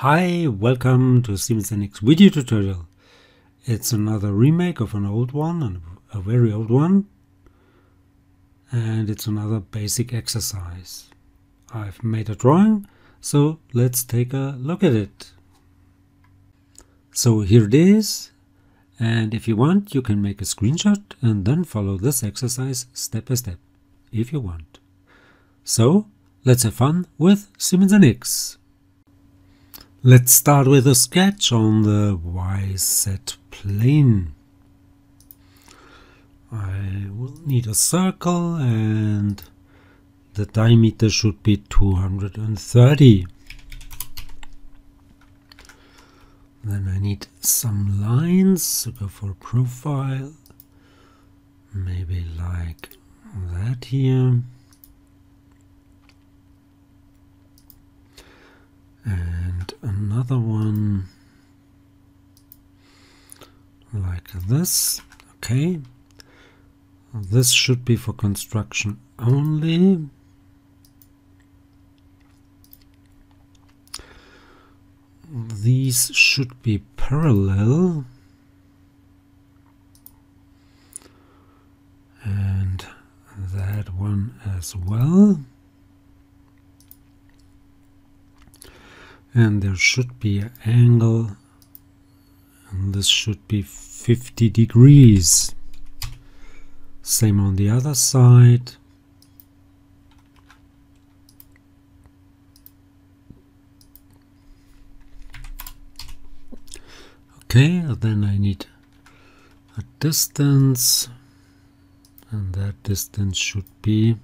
Hi, welcome to Siemens NX video tutorial. It's another remake of an old one, and a very old one. And it's another basic exercise. I've made a drawing, so let's take a look at it. So here it is. And if you want, you can make a screenshot and then follow this exercise step by step, if you want. So, let's have fun with Siemens NX. Let's start with a sketch on the YZ plane. I will need a circle and the diameter should be 230. Then I need some lines to go for profile. Maybe like that here. and another one. Like this. Okay. This should be for construction only. These should be parallel. And that one as well and there should be an angle. And this should be 50 degrees. Same on the other side. Okay then I need a distance. And that distance should be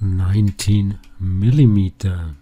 19 millimeter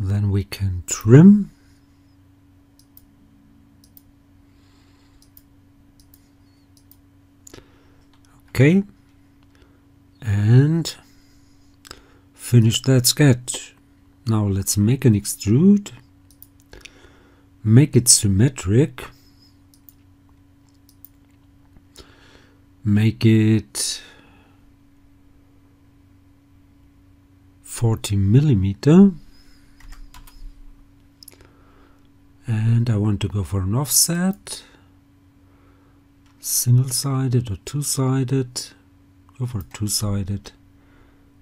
then we can trim. Okay. And finish that sketch. Now let's make an extrude. Make it symmetric. Make it 40 millimeter and I want to go for an offset. Single-sided or two-sided. Go for two-sided.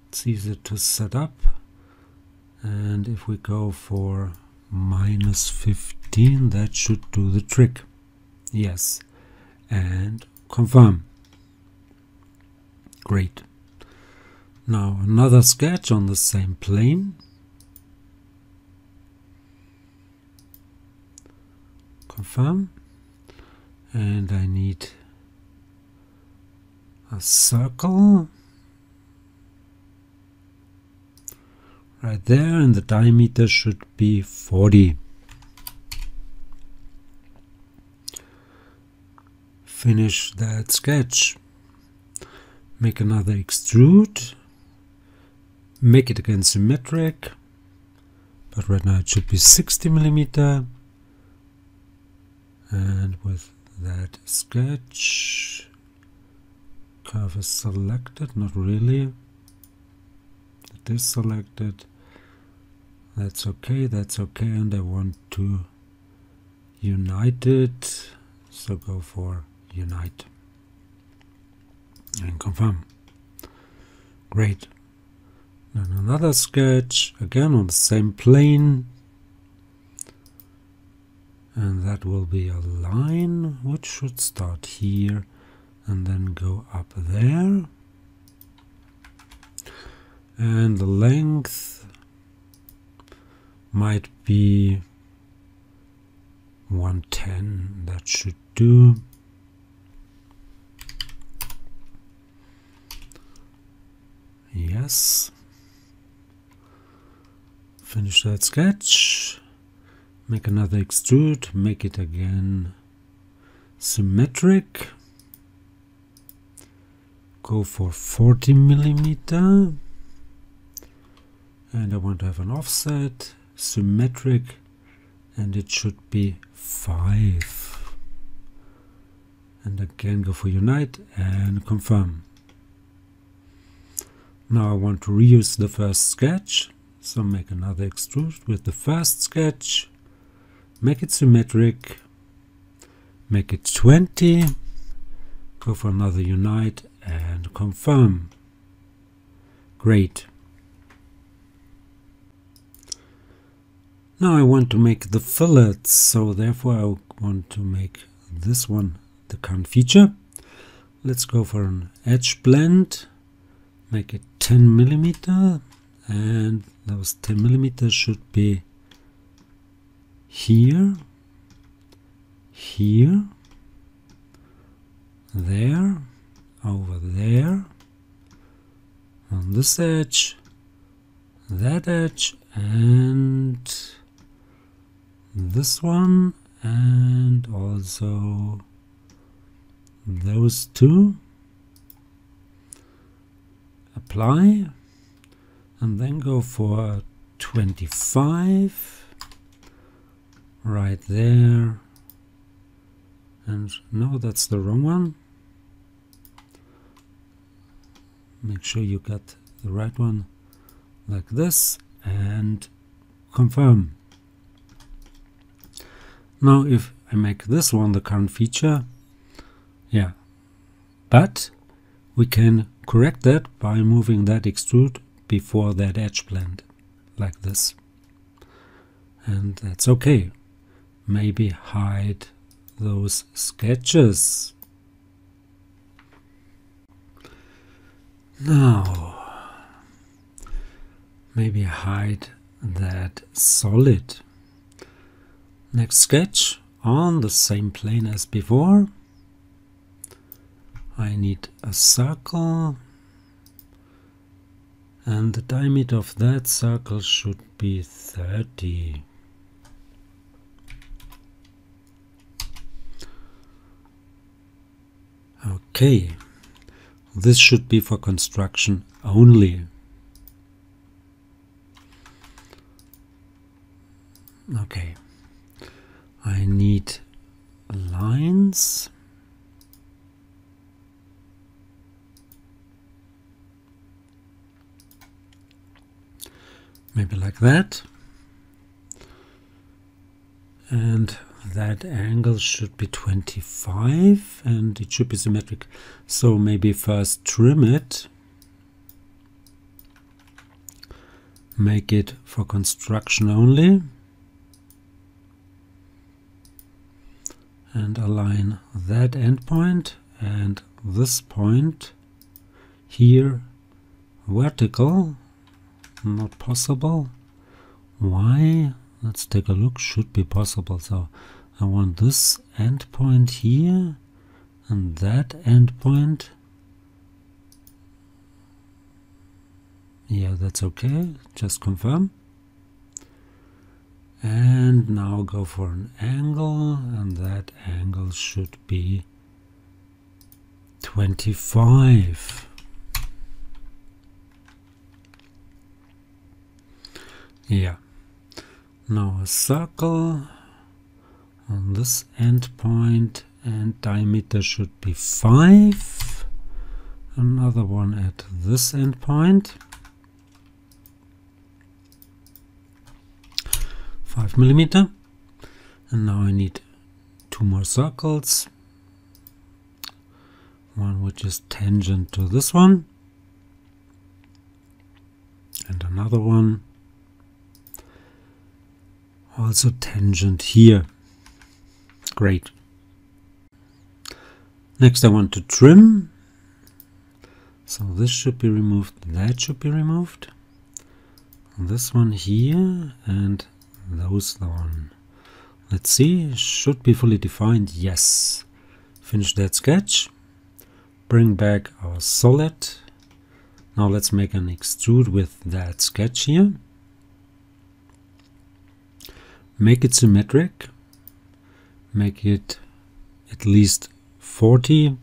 It's easier to set up. And if we go for minus 15 that should do the trick. Yes. And confirm. Great. Now another sketch on the same plane confirm. And I need a circle right there and the diameter should be 40 finish that sketch. Make another extrude. Make it again symmetric. But right now it should be 60 millimeter and with that sketch curve is selected not really. It is selected. That's okay that's okay and I want to unite it. So go for unite. And confirm. Great. Then another sketch again on the same plane and that will be a line which should start here and then go up there. And the length might be 110 that should do. Yes. Finish that sketch make another extrude make it again symmetric. Go for 40 millimeter. And I want to have an offset symmetric and it should be 5 and again go for unite and confirm. Now I want to reuse the first sketch, so make another extrude with the first sketch, make it symmetric, make it 20, go for another unite and confirm. Great. Now I want to make the fillets, so therefore I want to make this one the current feature. Let's go for an edge blend, make it 10 millimeter, and those 10 millimeters should be here, here, there, over there, on this edge, that edge, and this one and also those two. Apply and then go for 25 right there and no that's the wrong one make sure you got the right one like this and confirm now if I make this one the current feature, yeah, but we can correct that by moving that extrude before that edge blend, like this. And that's okay. Maybe hide those sketches. Now, maybe hide that solid. Next sketch on the same plane as before. I need a circle and the diameter of that circle should be 30. Okay, this should be for construction only. Okay. I need lines. Maybe like that. And that angle should be 25 and it should be symmetric. So maybe first trim it. Make it for construction only. and align that endpoint and this point here vertical not possible why let's take a look. Should be possible. So I want this endpoint here and that endpoint. Yeah that's okay. Just confirm. And now go for an angle and that angle should be 25 yeah now a circle on this end point and diameter should be 5 another one at this end point. 5 millimeter. And now I need two more circles. One which is tangent to this one. And another one also tangent here great next I want to trim so this should be removed that should be removed this one here and those one. Let's see, should be fully defined, yes. Finish that sketch, bring back our solid. Now let's make an extrude with that sketch here. Make it symmetric, make it at least 40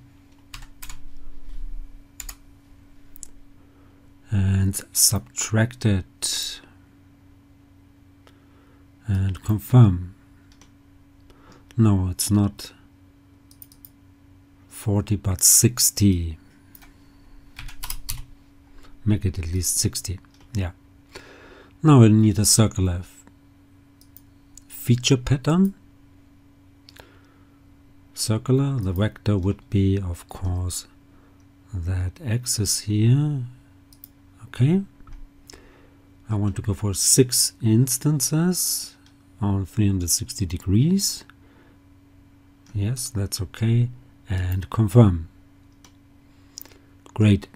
and subtract it. And confirm. No, it's not 40 but 60. make it at least 60 yeah. Now I need a circular feature pattern? Circular the vector would be of course that axis here. Okay. I want to go for six instances on 360 degrees. Yes that's okay. And confirm. Great.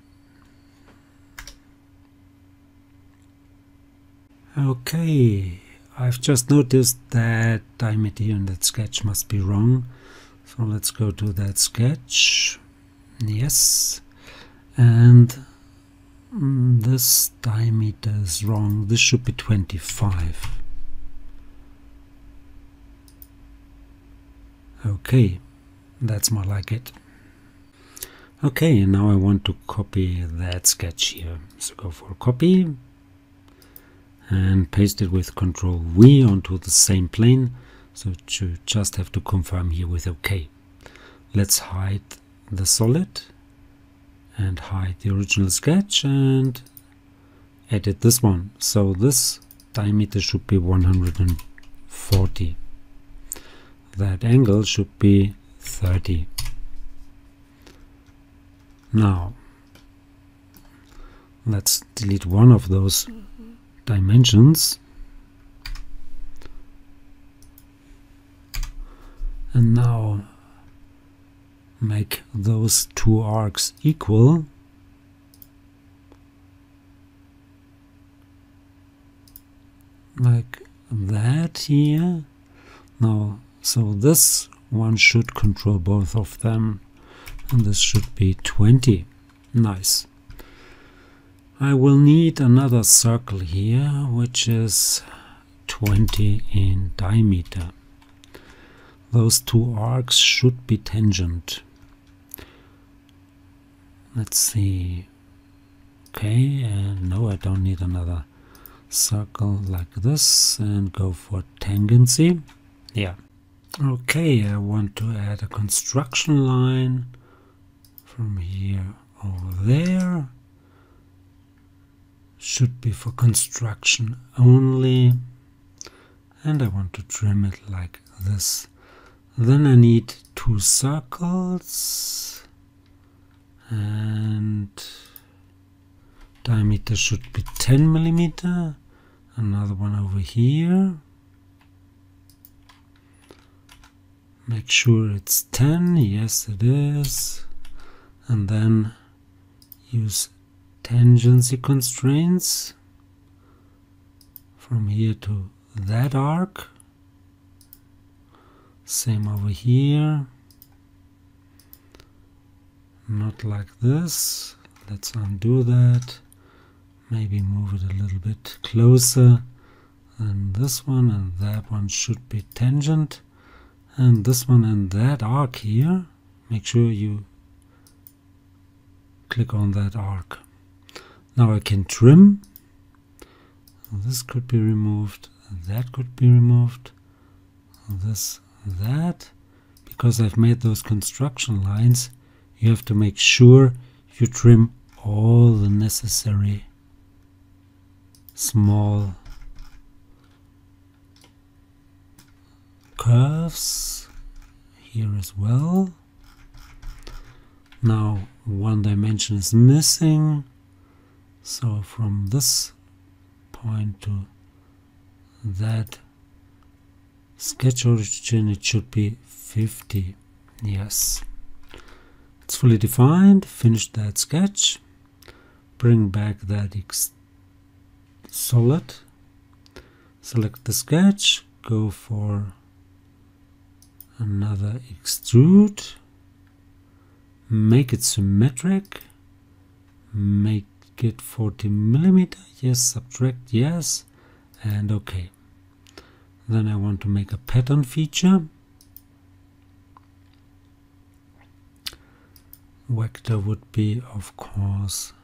Okay I've just noticed that diameter in that sketch must be wrong. So let's go to that sketch. Yes. And this diameter is wrong. This should be 25 okay. That's more like it. Okay and now I want to copy that sketch here. So go for copy and paste it with Control V onto the same plane. So you just have to confirm here with OK. Let's hide the solid and hide the original sketch and edit this one. So this diameter should be 140. That angle should be 30. Now let's delete one of those dimensions. And now make those two arcs equal. Like that here. Now so this one should control both of them and this should be 20 nice I will need another circle here which is 20 in diameter. Those two arcs should be tangent. Let's see. Okay, and no, I don't need another circle like this and go for tangency. Yeah. Okay, I want to add a construction line from here over there should be for construction only. And I want to trim it like this. Then I need two circles. And diameter should be 10 millimeter. Another one over here. Make sure it's 10 yes it is. And then use tangency constraints from here to that arc. Same over here. Not like this. Let's undo that. Maybe move it a little bit closer and this one and that one should be tangent. And this one and that arc here. Make sure you click on that arc now I can trim. This could be removed. That could be removed. This, that. Because I've made those construction lines, you have to make sure you trim all the necessary small curves here as well. Now one dimension is missing so from this point to that sketch origin it should be 50 yes it's fully defined finish that sketch bring back that solid select the sketch go for another extrude make it symmetric make get 40 millimeter. Yes subtract yes and okay. Then I want to make a pattern feature. Vector would be of course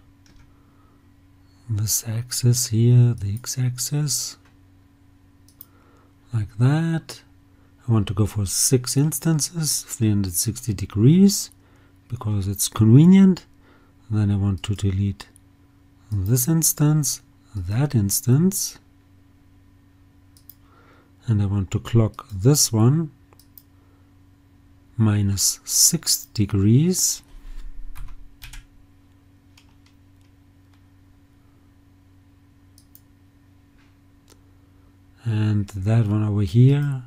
this axis here the x-axis like that. I want to go for six instances 360 degrees because it's convenient. Then I want to delete this instance, that instance, and I want to clock this one minus 6 degrees and that one over here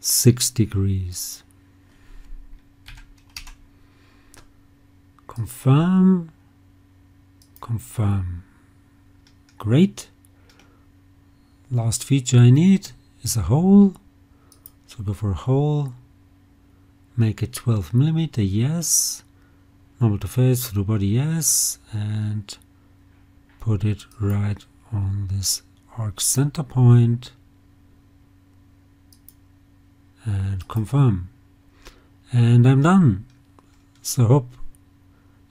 6 degrees. Confirm confirm. Great. Last feature I need is a hole. So go for a hole make it 12 millimeter yes. Normal to face to the body yes. And put it right on this arc center point. And confirm. And I'm done. So hope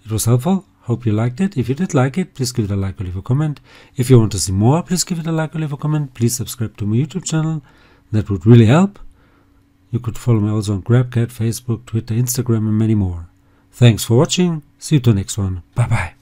it was helpful hope you liked it if you did like it please give it a like or leave a comment if you want to see more please give it a like or leave a comment please subscribe to my youtube channel that would really help you could follow me also on GrabCAD, Facebook, Twitter, Instagram and many more. Thanks for watching. See you to the next one. Bye bye.